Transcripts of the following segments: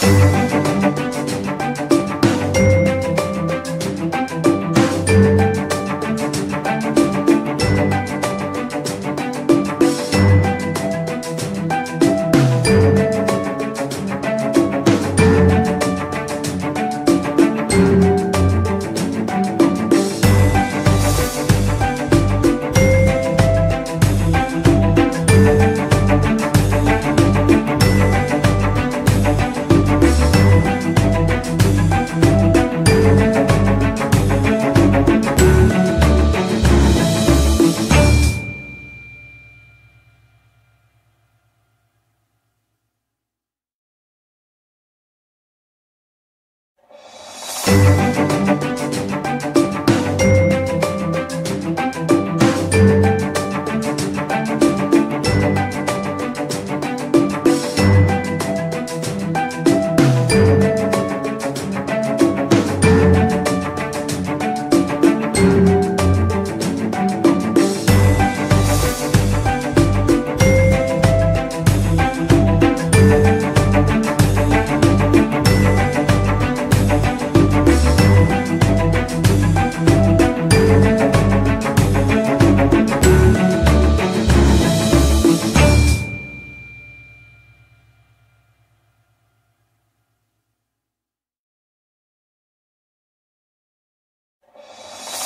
フフフフ。Música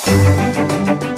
なるほど。